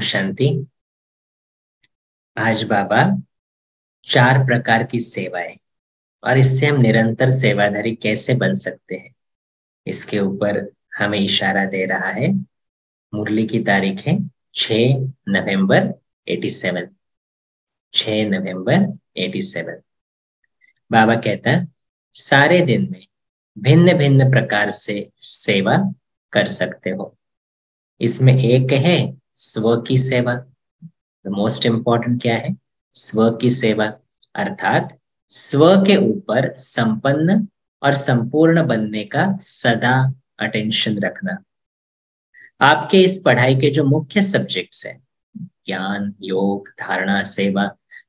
शांति। आज बाबा चार प्रकार की सेवाएँ और इससे हम निरंतर सेवाधारी कैसे बन सकते हैं? इसके ऊपर हमें इशारा दे रहा है। मुरली की तारीख है छ नवंबर 87 छ नवंबर 87 बाबा कहता सारे दिन में भिन्न भिन्न प्रकार से सेवा कर सकते हो। इसमें एक है स्व की सेवा। द मोस्ट इंपॉर्टेंट क्या है? स्व की सेवा। अर्थात स्व के ऊपर संपन्न और संपूर्ण बनने का सदा अटेंशन रखना। आपके इस पढ़ाई के जो मुख्य सब्जेक्ट्स हैं, ज्ञान, योग, धारणा, सेवा,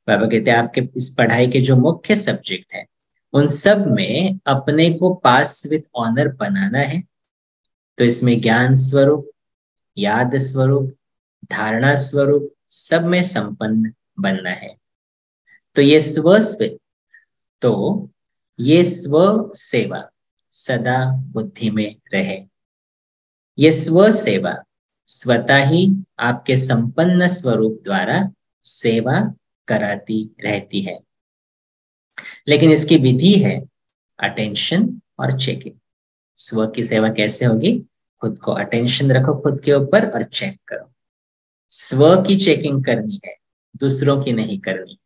बाबा कहते हैं आपके इस पढ़ाई के जो मुख्य सब्जेक्ट है, उन सब में अपने को पास विथ ऑनर बनाना है। तो इसमें ज्ञान स्वरूप, याद स्वरूप धारणा स्वरूप सब में संपन्न बनना है। तो ये स्व तो ये स्व सेवा सदा बुद्धि में रहे। ये स्व सेवा स्वतः ही आपके संपन्न स्वरूप द्वारा सेवा कराती रहती है। लेकिन इसकी विधि है अटेंशन और चेकिंग स्व की सेवा कैसे होगी? खुद को अटेंशन रखो, खुद के ऊपर और चेक करो। स्व की चेकिंग करनी है दूसरों की नहीं करनी।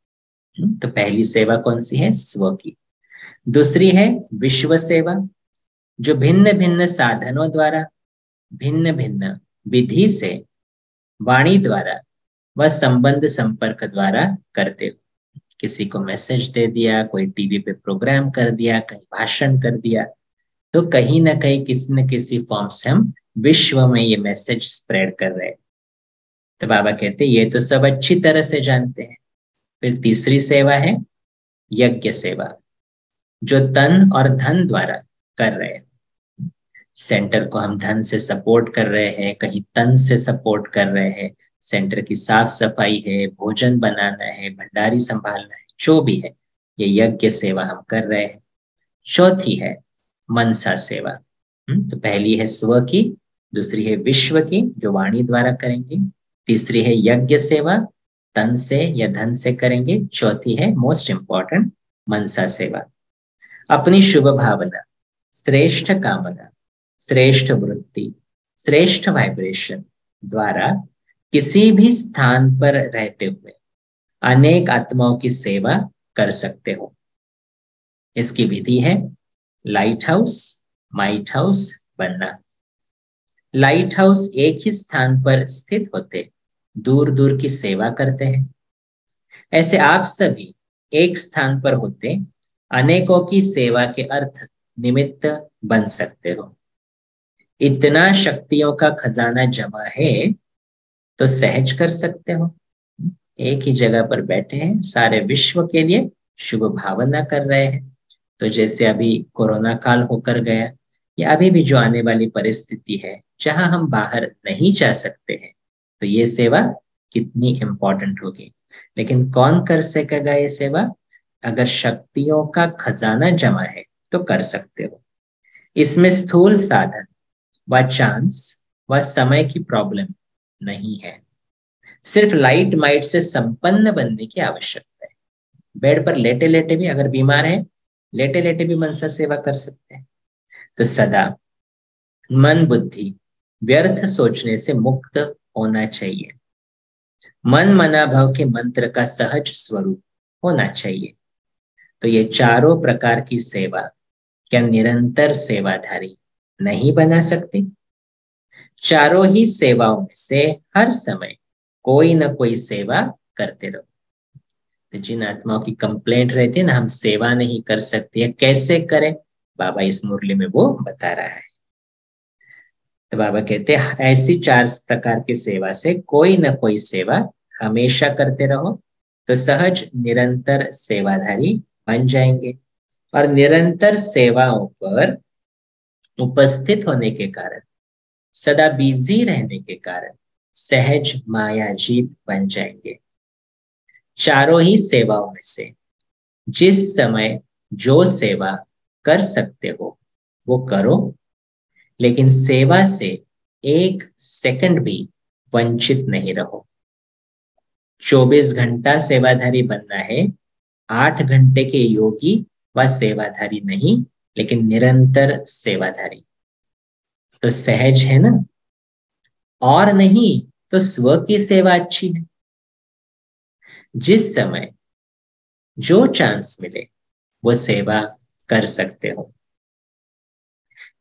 हम्म, तो पहली सेवा कौन सी है? स्व की। दूसरी है विश्व सेवा जो भिन्न भिन्न साधनों द्वारा भिन्न भिन्न विधि से वाणी द्वारा व संबंध संपर्क द्वारा करते हो। किसी को मैसेज दे दिया कोई टीवी पे प्रोग्राम कर दिया कहीं भाषण कर दिया तो कहीं ना कहीं किसी न किसी फॉर्म से हम विश्व में ये मैसेज स्प्रेड कर रहे हैं। तो बाबा कहते ये तो सब अच्छी तरह से जानते हैं। फिर तीसरी सेवा है यज्ञ सेवा जो तन और धन द्वारा कर रहे हैं। सेंटर को हम धन से सपोर्ट कर रहे हैं कहीं तन से सपोर्ट कर रहे हैं सेंटर की साफ़ सफ़ाई है भोजन बनाना है भंडारी संभालना है जो भी है ये यज्ञ सेवा हम कर रहे हैं। चौथी है मनसा सेवा। हम्म, तो पहली है स्व की दूसरी है विश्व की जो वाणी द्वारा करेंगे। तीसरी है यज्ञ सेवा, तन से या धन से करेंगे, चौथी है मोस्ट इंपॉर्टेंट मनसा सेवा। अपनी शुभ भावना, श्रेष्ठ कामना, श्रेष्ठ वृत्ति, श्रेष्ठ वाइब्रेशन द्वारा किसी भी स्थान पर रहते हुए अनेक आत्माओं की सेवा कर सकते हो। इसकी विधि है लाइट हाउस माइट हाउस बनना। लाइट हाउस एक ही स्थान पर स्थित होते दूर दूर की सेवा करते हैं। ऐसे आप सभी एक स्थान पर होते अनेकों की सेवा के अर्थ निमित्त बन सकते हो। इतना शक्तियों का खजाना जमा है तो सहज कर सकते हो। एक ही जगह पर बैठे हैं, सारे विश्व के लिए शुभ भावना कर रहे हैं। तो जैसे अभी कोरोना काल होकर गया, या अभी भी जो आने वाली परिस्थिति है, जहाँ हम बाहर नहीं जा सकते हैं तो ये सेवा कितनी इंपॉर्टेंट होगी। लेकिन कौन कर सकेगा ये सेवा? अगर शक्तियों का खजाना जमा है तो कर सकते हो। इसमें स्थूल साधन, व चांस व समय की प्रॉब्लम नहीं है। सिर्फ़ लाइट माइट से संपन्न बनने की आवश्यकता है। बेड पर लेटे लेटे भी अगर बीमार है लेटे लेटे भी मनसा सेवा कर सकते हैं। तो सदा मन बुद्धि व्यर्थ सोचने से मुक्त होना चाहिए। मन मना भाव के मंत्र का सहज स्वरूप होना चाहिए। तो ये चारों प्रकार की सेवा, क्या निरंतर सेवाधारी नहीं बना सकती? चारों ही सेवाओं में से हर समय कोई ना कोई सेवा करते रहो। तो जिन आत्माओं की कंप्लेंट रहती है ना, हम सेवा नहीं कर सकते कैसे करें? बाबा इस मुरली में वो बता रहा है। तो बाबा कहते हैं, ऐसी चार प्रकार की सेवा से कोई ना कोई सेवा हमेशा करते रहो तो सहज निरंतर सेवाधारी बन जाएँगे। और निरंतर सेवाओं पर उपस्थित होने के कारण, सदा बिज़ी रहने के कारण सहज मायाजीत बन जाएँगे। चारों ही सेवाओं में से जिस समय जो सेवा कर सकते हो, वो करो लेकिन सेवा से एक सेकंड भी वंचित नहीं रहो। 24 घंटा सेवाधारी बनना है, आठ घंटे के योगी व सेवाधारी नहीं, लेकिन निरंतर सेवाधारी। तो सहज है ना? और नहीं तो स्व की सेवा अच्छी है। जिस समय जो चांस मिले, वो सेवा कर सकते हो।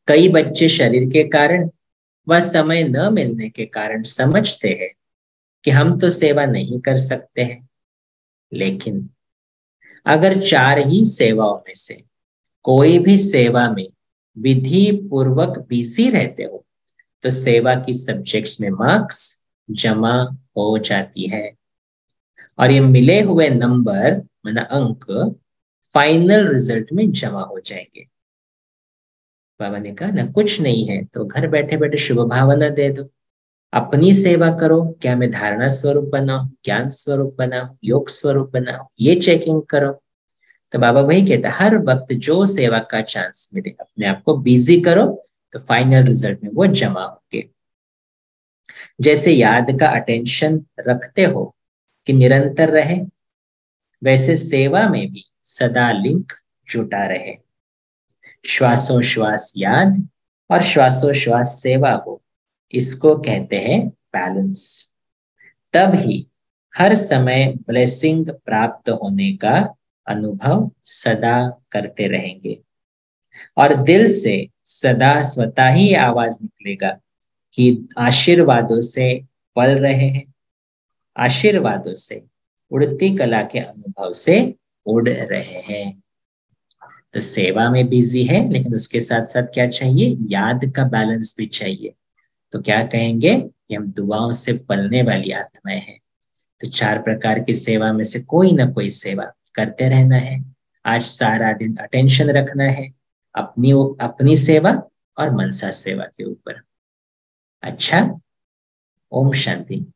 कई बच्चे शरीर के कारण व समय न मिलने के कारण समझते हैं कि हम तो सेवा नहीं कर सकते हैं। लेकिन अगर चार ही सेवाओं में से कोई भी सेवा में विधि पूर्वक बिज़ी रहते हो तो सेवा की सब्जेक्ट्स में मार्क्स जमा हो जाती है। और ये मिले हुए नंबर मतलब अंक, फाइनल रिज़ल्ट में जमा हो जाएँगे। बाबा ने कहा, ना, कुछ नहीं है तो घर बैठे बैठे शुभ भावना दे दो। अपनी सेवा करो, क्या मैं धारणा स्वरूप बनाऊ, ज्ञान स्वरूप बनाऊ, योग स्वरूप बनाऊ, ये चेकिंग करो? तो बाबा वही कहते हर वक्त जो सेवा का चांस मिले, अपने आप को बिज़ी करो तो फाइनल रिज़ल्ट में वो जमा होंगे। जैसे याद का अटेंशन रखते हो, कि निरंतर रहे, वैसे सेवा में भी सदा लिंक जुटा रहे। श्वासोश्वास याद और श्वासोश्वास सेवा हो इसको कहते हैं बैलेंस तब ही हर समय ब्लेसिंग प्राप्त होने का अनुभव सदा करते रहेंगे। और दिल से सदा स्वतः ही आवाज़ निकलेगा कि आशीर्वादों से पल रहे हैं। आशीर्वादों से उड़ती कला के अनुभव से उड़ रहे हैं। तो सेवा में बिज़ी है, लेकिन उसके साथ साथ क्या चाहिए? याद का बैलेंस भी चाहिए। तो क्या कहेंगे? कि हम दुआओं से पलने वाली आत्माएँ हैं। तो चार प्रकार की सेवा में से कोई ना कोई सेवा करते रहना है। आज सारा दिन अटेंशन रखना है, अपनी अपनी सेवा और मनसा सेवा के ऊपर। अच्छा? ओम शांति।